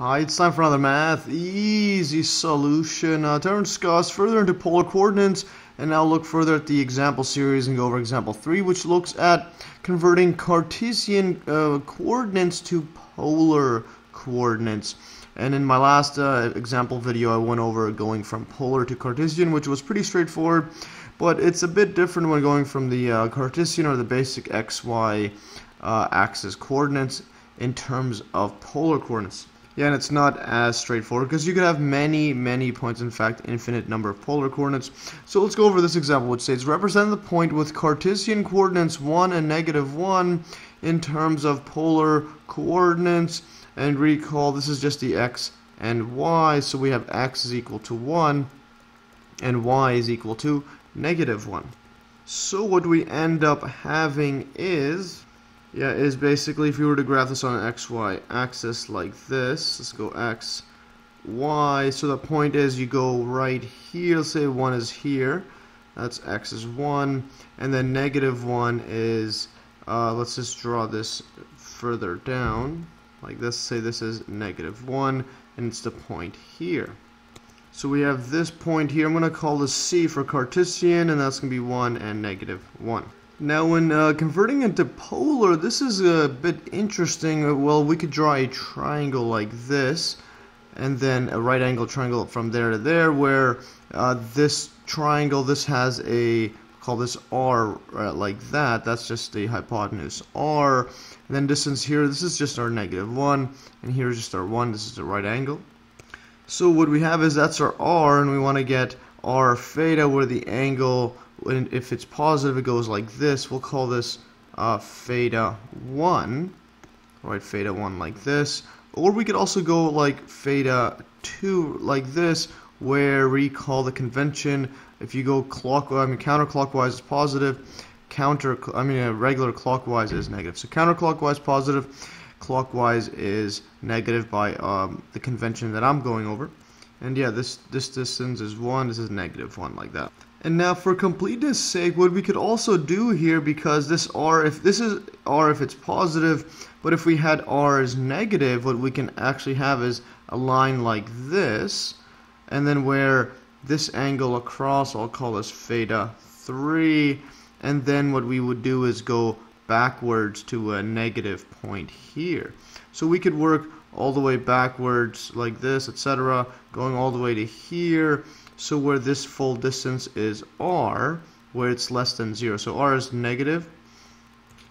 Hi, it's time for another math easy solution. Uh, to discuss further into polar coordinates and now look further at the example series and go over example 3 which looks at converting Cartesian uh, coordinates to polar coordinates. And in my last uh, example video I went over going from polar to Cartesian which was pretty straightforward but it's a bit different when going from the uh, Cartesian or the basic xy uh, axis coordinates in terms of polar coordinates. Yeah, and it's not as straightforward because you could have many, many points, in fact, infinite number of polar coordinates. So let's go over this example, which states represent the point with Cartesian coordinates 1 and negative 1 in terms of polar coordinates. And recall, this is just the x and y, so we have x is equal to 1 and y is equal to negative 1. So what we end up having is yeah, is basically if you were to graph this on an xy axis like this, let's go x, y, so the point is you go right here, let's say 1 is here, that's x is 1, and then negative 1 is, uh, let's just draw this further down, like this, say this is negative 1, and it's the point here. So we have this point here, I'm going to call this C for Cartesian, and that's going to be 1 and negative 1. Now when uh, converting into polar, this is a bit interesting. Well, we could draw a triangle like this, and then a right angle triangle from there to there, where uh, this triangle, this has a, call this R uh, like that, that's just the hypotenuse R, and then distance here, this is just our negative 1, and here is just our 1, this is the right angle. So what we have is that's our R, and we want to get R theta, where the angle when if it's positive it goes like this. We'll call this uh, theta 1 right theta 1 like this. Or we could also go like theta 2 like this where we call the convention. If you go clockwise I mean counterclockwise is positive. Counter I mean regular clockwise is negative. So counterclockwise positive. Clockwise is negative by um, the convention that I'm going over. And yeah this this distance is 1 this is negative 1 like that and now for completeness sake, what we could also do here, because this R, if this is R if it's positive, but if we had R as negative, what we can actually have is a line like this, and then where this angle across, I'll call this theta 3, and then what we would do is go backwards to a negative point here. So we could work all the way backwards like this, etc., going all the way to here, so where this full distance is r, where it's less than 0. So r is negative,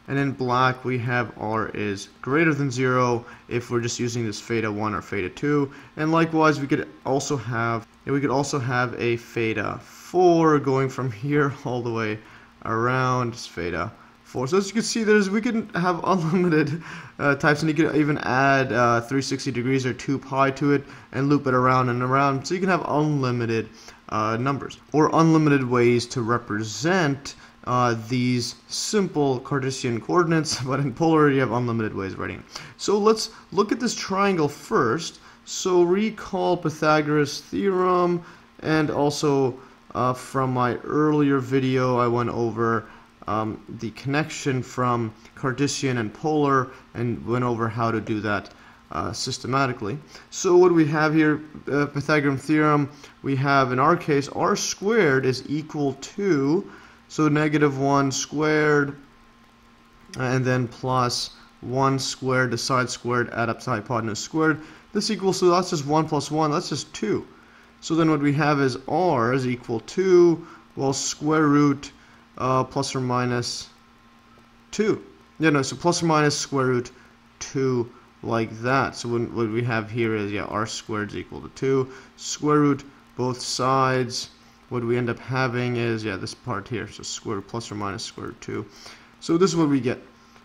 and in black we have r is greater than 0 if we're just using this theta 1 or theta 2. And likewise we could also have we could also have a theta 4 going from here all the way around theta four. So as you can see, there's we can have unlimited uh, types, and you can even add uh, 360 degrees or 2 pi to it and loop it around and around. So you can have unlimited uh, numbers or unlimited ways to represent uh, these simple Cartesian coordinates, but in polar you have unlimited ways of writing. So let's look at this triangle first. So recall Pythagoras theorem and also uh, from my earlier video I went over um, the connection from Cartesian and polar and went over how to do that uh, systematically. So what we have here, uh, Pythagorean theorem, we have in our case r squared is equal to, so negative 1 squared and then plus 1 squared, the side squared, add up to hypotenuse squared. This equals, so that's just 1 plus 1, that's just 2. So then what we have is r is equal to, well, square root uh, plus or minus 2. Yeah, no, so plus or minus square root 2 like that. So when, what we have here is, yeah, r squared is equal to 2. Square root both sides. What we end up having is, yeah, this part here. So square root plus or minus square root 2. So this is what we get.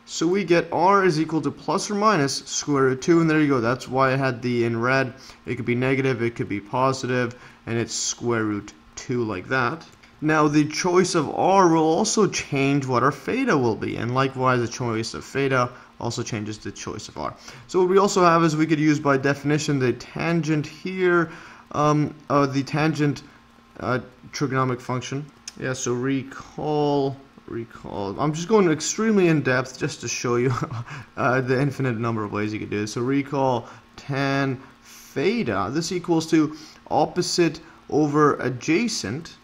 So we get r is equal to plus or minus square root 2, and there you go. That's why I had the in red. It could be negative, it could be positive, and it's square root 2 like that. Now the choice of r will also change what our theta will be, and likewise the choice of theta also changes the choice of r. So what we also have is we could use by definition the tangent here, um, uh, the tangent uh, trigonomic function. Yeah, so recall, recall. I'm just going extremely in depth just to show you uh, the infinite number of ways you could do this. So recall tan theta. This equals to opposite over adjacent,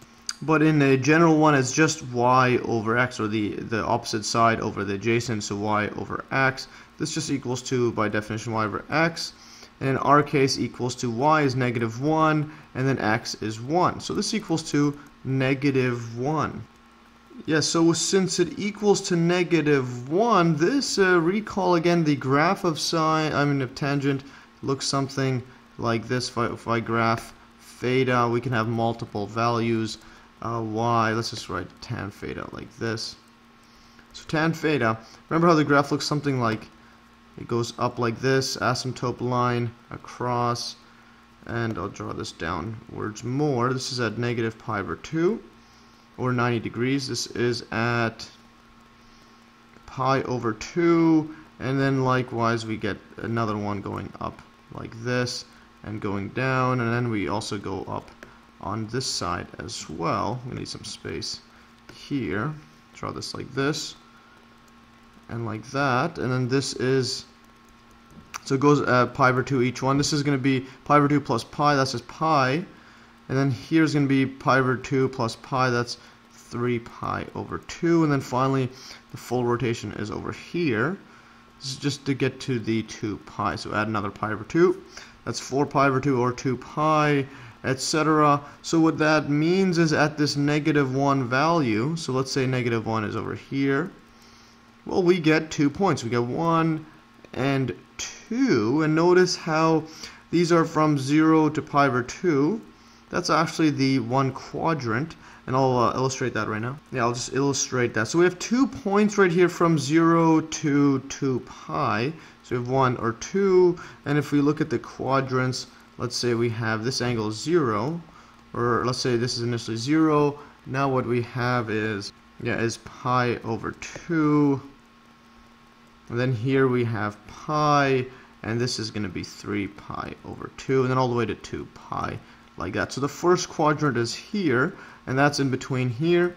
but in a general one, it's just y over x, or the, the opposite side over the adjacent, so y over x. This just equals to, by definition, y over x. And in our case, equals to y is negative 1, and then x is 1. So this equals to negative 1. Yeah, so since it equals to negative 1, this, uh, recall again the graph of sine, I mean of tangent, looks something like this. If I, if I graph theta, we can have multiple values. Uh, y, let's just write tan theta like this. So tan theta, remember how the graph looks something like, it goes up like this, asymptote line across, and I'll draw this downwards more. This is at negative pi over 2 or 90 degrees. This is at pi over 2 and then likewise we get another one going up like this and going down and then we also go up on this side as well. We need some space here. Draw this like this and like that and then this is so it goes uh, pi over 2 each one. This is going to be pi over 2 plus pi, that's just pi. And then here's going to be pi over 2 plus pi, that's 3 pi over 2. And then finally, the full rotation is over here. This is just to get to the 2 pi. So add another pi over 2. That's 4 pi over 2 or 2 pi, etc. So what that means is at this negative 1 value, so let's say negative 1 is over here, well, we get two points. We get 1 and 2. And notice how these are from 0 to pi over 2. That's actually the one quadrant, and I'll uh, illustrate that right now. Yeah, I'll just illustrate that. So we have two points right here from 0 to 2 pi. So we have 1 or 2, and if we look at the quadrants, let's say we have this angle is 0, or let's say this is initially 0. Now what we have is, yeah, is pi over 2. And then here we have pi, and this is going to be 3 pi over 2, and then all the way to 2 pi like that. So the first quadrant is here, and that's in between here.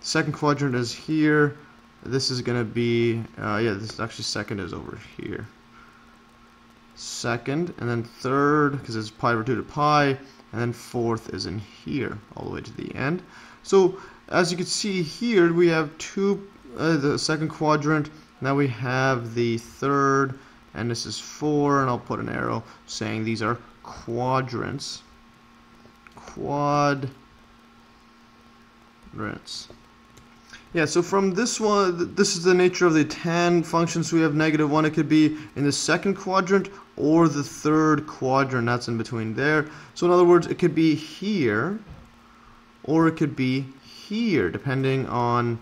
Second quadrant is here. This is going to be, uh, yeah, this is actually second is over here. Second, and then third, because it's pi over 2 to pi, and then fourth is in here, all the way to the end. So, as you can see here, we have two, uh, the second quadrant, now we have the third, and this is four, and I'll put an arrow saying these are quadrants quadrants. Yeah, so from this one, this is the nature of the tan function. So we have negative 1. It could be in the second quadrant or the third quadrant. That's in between there. So in other words, it could be here or it could be here, depending on,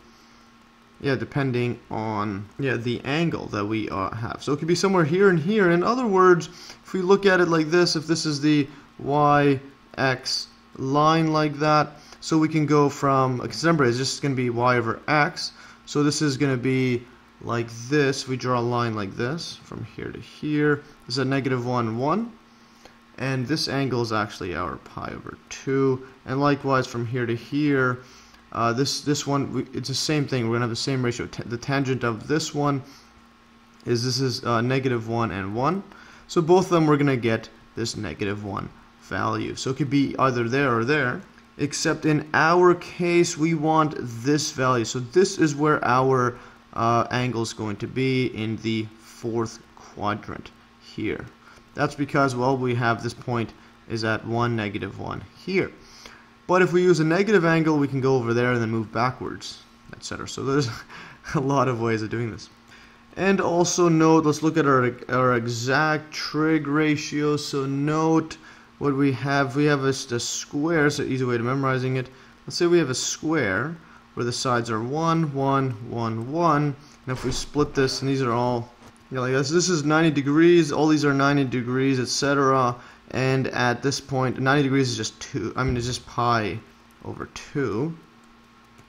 yeah, depending on, yeah, the angle that we uh, have. So it could be somewhere here and here. In other words, if we look at it like this, if this is the y, x, line like that. So we can go from, because remember, it's just going to be y over x. So this is going to be like this. We draw a line like this from here to here. This is a negative 1, 1. And this angle is actually our pi over 2. And likewise from here to here, uh, this this one, we, it's the same thing. We're going to have the same ratio. T the tangent of this one is this is uh, negative 1 and 1. So both of them we're going to get this negative 1 value. So it could be either there or there, except in our case, we want this value. So this is where our uh, angle is going to be in the fourth quadrant here. That's because, well, we have this point is at 1, negative 1 here. But if we use a negative angle, we can go over there and then move backwards, etc. So there's a lot of ways of doing this. And also note, let's look at our, our exact trig ratio. So note what we have, we have a, a square, so easy way to memorizing it. Let's say we have a square where the sides are 1, 1, 1, 1. And if we split this, and these are all, you know, like this, this is 90 degrees, all these are 90 degrees, etc. And at this point, 90 degrees is just 2, I mean, it's just pi over 2.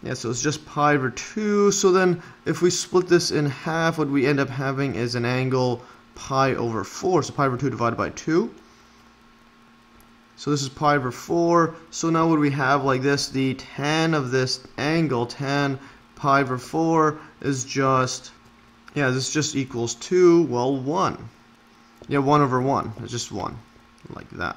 Yeah, so it's just pi over 2. So then if we split this in half, what we end up having is an angle pi over 4. So pi over 2 divided by 2. So this is pi over 4. So now what we have like this, the tan of this angle, tan pi over 4 is just, yeah, this just equals 2, well 1. Yeah, 1 over 1. It's just 1. Like that.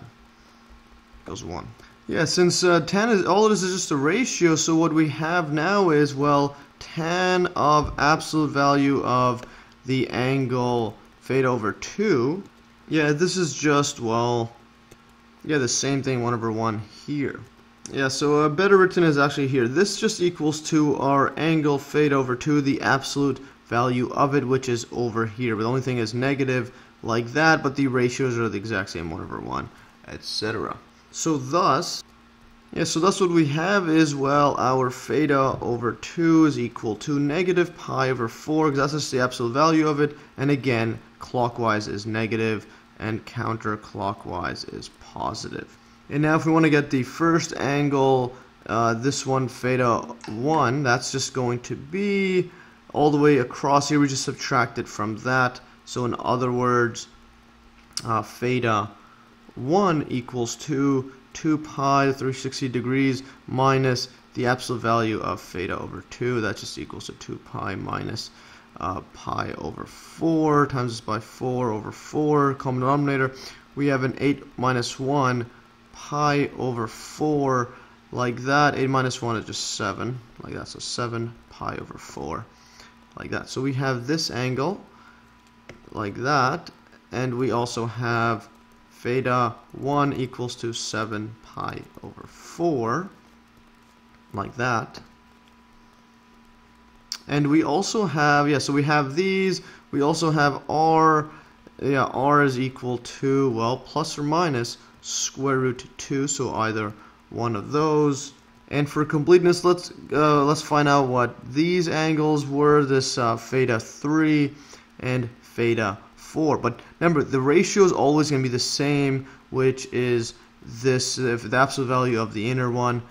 Goes 1. Yeah, since uh, tan is, all it is is just a ratio, so what we have now is, well, tan of absolute value of the angle theta over 2. Yeah, this is just, well, yeah, the same thing 1 over 1 here. Yeah, so uh, better written is actually here. This just equals to our angle theta over 2, the absolute value of it, which is over here. But the only thing is negative like that, but the ratios are the exact same, 1 over 1, etc. So thus, yeah, so thus what we have is, well, our theta over 2 is equal to negative pi over 4, because that's just the absolute value of it, and again, clockwise is negative, and counterclockwise is positive. And now if we want to get the first angle, uh, this one, theta 1, that's just going to be all the way across here. We just subtract it from that. So in other words, uh, theta 1 equals to 2 pi 360 degrees minus the absolute value of theta over 2. That just equals to 2 pi minus uh, pi over 4 times this by 4 over 4. Common denominator, we have an 8 minus 1 pi over 4 like that. 8 minus 1 is just 7 like that. So 7 pi over 4 like that. So we have this angle like that. And we also have theta 1 equals to 7 pi over 4 like that and we also have yeah so we have these. We also have r yeah r is equal to well plus or minus square root 2 so either one of those. And for completeness let's uh, let's find out what these angles were. This uh, theta 3 and theta 4. But remember, the ratio is always going to be the same, which is this, if the absolute value of the inner one,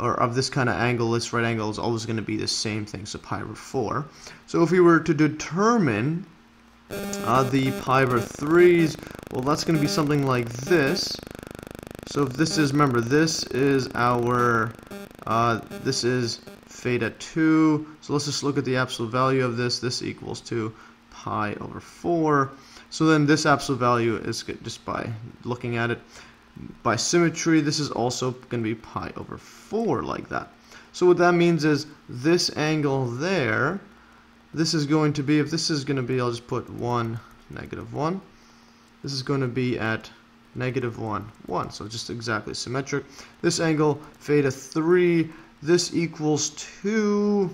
or of this kind of angle, this right angle is always going to be the same thing, so pi over 4. So if we were to determine uh, the pi over 3's, well, that's going to be something like this. So this is, remember, this is our, uh, this is theta 2. So let's just look at the absolute value of this. This equals to pi over 4. So then this absolute value is just by looking at it by symmetry, this is also going to be pi over 4 like that. So what that means is this angle there, this is going to be, if this is going to be, I'll just put 1, negative 1. This is going to be at negative 1, 1. So just exactly symmetric. This angle, theta 3, this equals 2.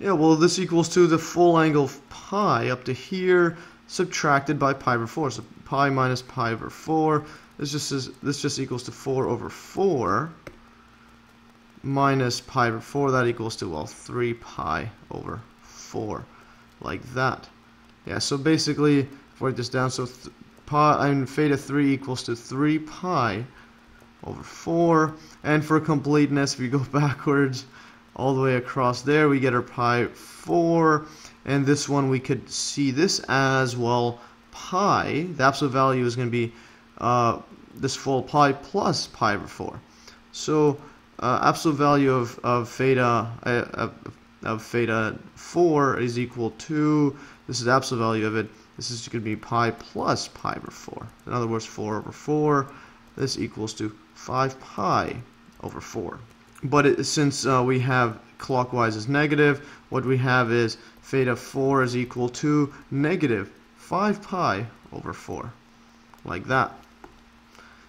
yeah, well, this equals to the full angle of pi up to here subtracted by pi over 4. So pi minus pi over 4. This just is, this just equals to 4 over 4 minus pi over 4. That equals to, well, 3 pi over 4. Like that. Yeah, so basically, if we write this down, so pi, I mean, theta 3 equals to 3 pi over 4. And for completeness, if you go backwards, all the way across there we get our pi 4 and this one we could see this as well pi the absolute value is going to be uh, this full pi plus pi over 4 so uh, absolute value of, of theta uh, of, theta 4 is equal to this is absolute value of it this is going to be pi plus pi over 4 in other words 4 over 4 this equals to 5 pi over 4 but it, since uh, we have clockwise is negative, what we have is theta 4 is equal to negative 5 pi over 4, like that.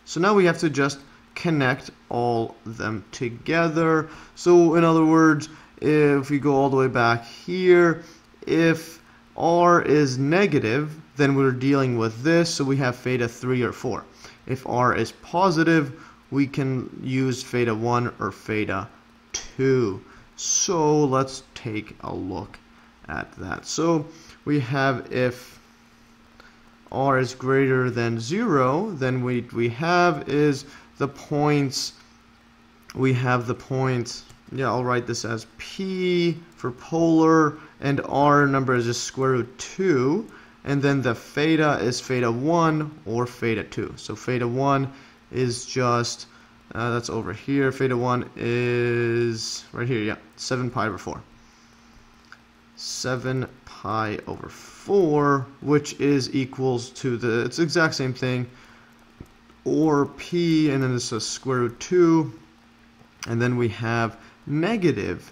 So now we have to just connect all them together. So in other words, if we go all the way back here, if r is negative, then we're dealing with this, so we have theta 3 or 4. If r is positive, we can use theta 1 or theta 2. So let's take a look at that. So we have if r is greater than 0, then we, we have is the points, we have the points, yeah, I'll write this as p for polar, and r number is just square root 2, and then the theta is theta 1 or theta 2. So theta 1 is just, uh, that's over here. Theta 1 is right here, yeah, 7 pi over 4. 7 pi over 4, which is equals to the, it's the exact same thing, or p, and then this is square root 2, and then we have negative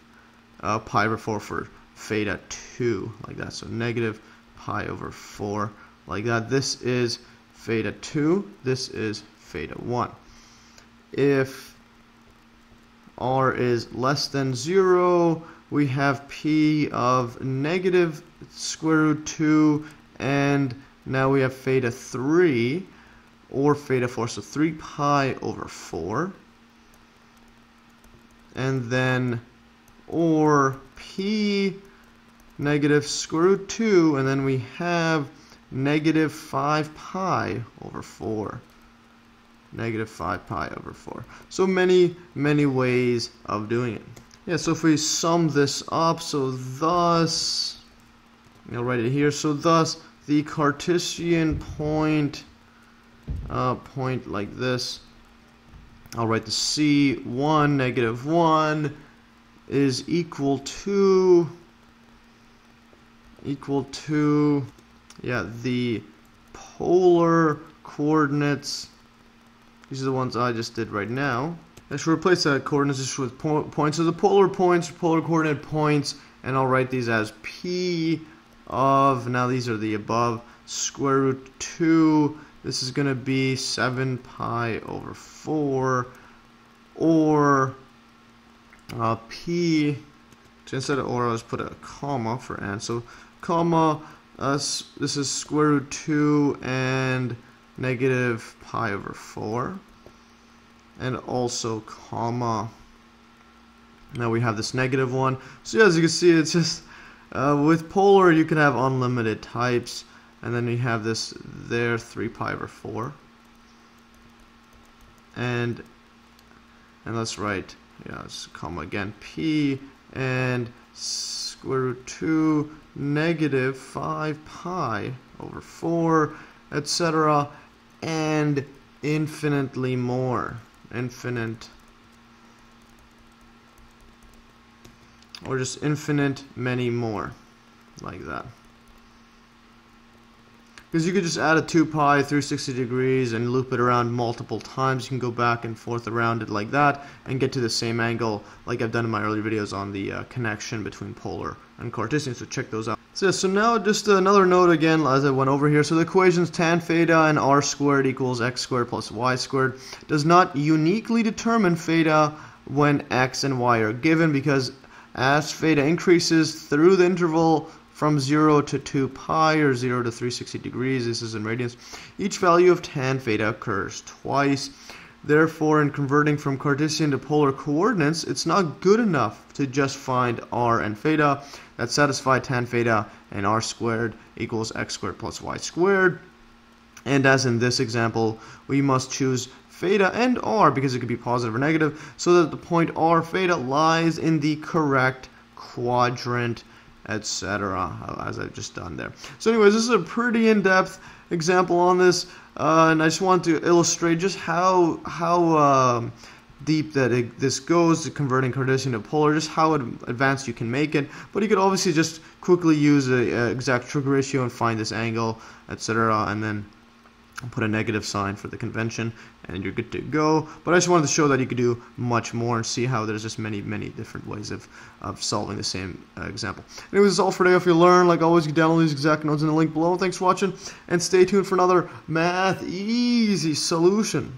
uh, pi over 4 for theta 2, like that. So negative pi over 4, like that. This is theta 2, this is theta 1. If r is less than 0, we have p of negative square root 2, and now we have theta 3, or theta 4, so 3 pi over 4. And then, or p negative square root 2, and then we have negative 5 pi over 4 negative 5 pi over 4. So many, many ways of doing it. Yeah, so if we sum this up, so thus, I'll write it here, so thus the Cartesian point, uh, point like this, I'll write the C1 negative 1 is equal to, equal to, yeah, the polar coordinates these are the ones I just did right now. I should replace that coordinates with po points. So the polar points, polar coordinate points, and I'll write these as P of, now these are the above, square root 2. This is going to be 7 pi over 4, or uh, P, so instead of or, I'll just put a comma for and. So comma, uh, this is square root 2 and negative pi over 4 and also comma. Now we have this negative one. So yeah, as you can see it's just uh, with polar you can have unlimited types and then you have this there 3 pi over 4 and and let's write yeah let's comma again p and square root 2 negative 5 pi over 4 etc and infinitely more. Infinite. Or just infinite many more. Like that. Because you could just add a 2 pi 360 degrees and loop it around multiple times. You can go back and forth around it like that and get to the same angle like I've done in my earlier videos on the uh, connection between polar and Cartesian. So check those out. So, so now just another note again as I went over here. So the equations tan theta and r squared equals x squared plus y squared does not uniquely determine theta when x and y are given because as theta increases through the interval from 0 to 2 pi or 0 to 360 degrees, this is in radians, each value of tan theta occurs twice. Therefore, in converting from Cartesian to polar coordinates, it's not good enough to just find r and theta that satisfy tan theta and r squared equals x squared plus y squared. And as in this example, we must choose theta and r because it could be positive or negative so that the point r theta lies in the correct quadrant etc. as I've just done there. So anyways, this is a pretty in-depth example on this, uh, and I just want to illustrate just how how um, deep that it, this goes, converting Cartesian to polar, just how advanced you can make it. But you could obviously just quickly use a exact trig ratio and find this angle, etc. And then put a negative sign for the convention and you're good to go. But I just wanted to show that you could do much more and see how there's just many many different ways of, of solving the same uh, example. Anyways that's all for today. If you learn like always you can download these exact notes in the link below. Thanks for watching and stay tuned for another math easy solution